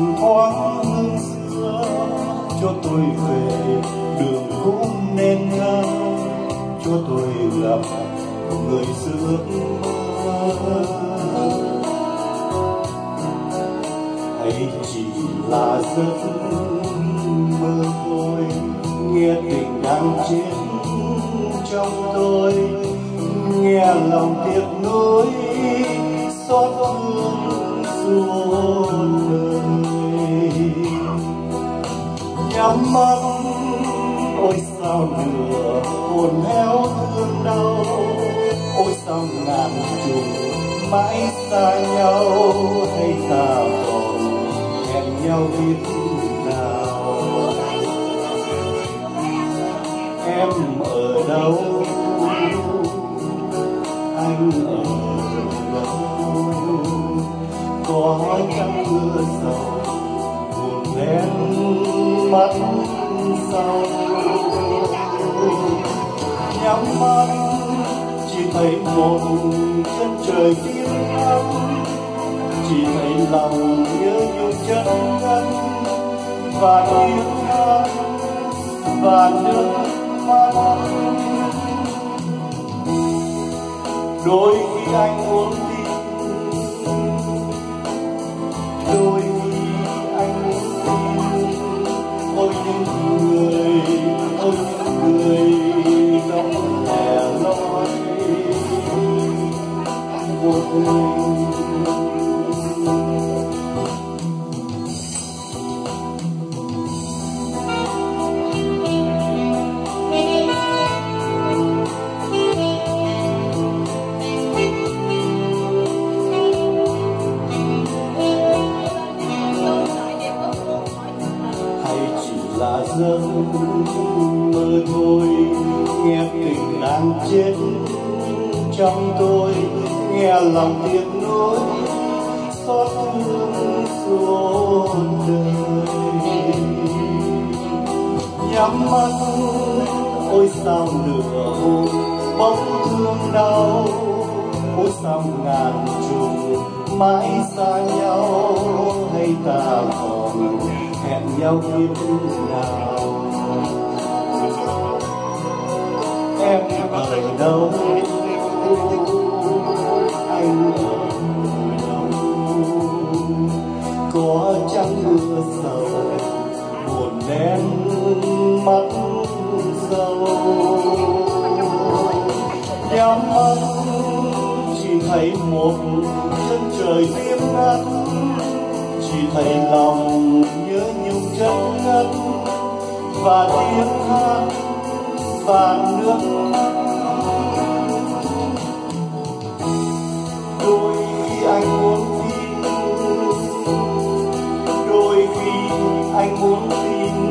tìm thoáng hương xưa cho tôi về đường cũ nên thơ cho tôi gặp người xưa hay chỉ là giấc mơ thôi nghe tình đang chết trong tôi nghe lòng tiếc nuối xót thương suốt đời nhắm mắt, ôi sao nửa hồn héo thương đau. Ôi sao ngàn trùng mãi xa nhau hay ta còn hẹn nhau biết nào. Em ở đâu? Anh ở đâu? Có trăng mưa sầu buồn đen mắt sau nhắm mắt, chỉ thấy một chân trời tím thắm chỉ thấy lòng nhớ nhung chân ngân. Và tiếng hát, và nước mắt. Đôi khi anh muốn giấc mơ thôi nghe tình đang chết. Trong tôi nghe lòng tiếc nuối, xót thương suốt đời. Nhắm mắt, ôi sao lửa ôm bóng thương đau. Ôi sao ngàn trùng mãi xa nhau, hay ta còn nhau kiếp nào. em ở đâu? anh ở đâu có chăng mưa sầu buồn đen mắt sâu? Nhắm mắt chỉ thấy một chân trời tím ngắt chỉ thấy lòng nhớ nhung chân ngất và tiếng hát và nước. Mắt đôi khi anh muốn tin, đôi khi anh muốn tin.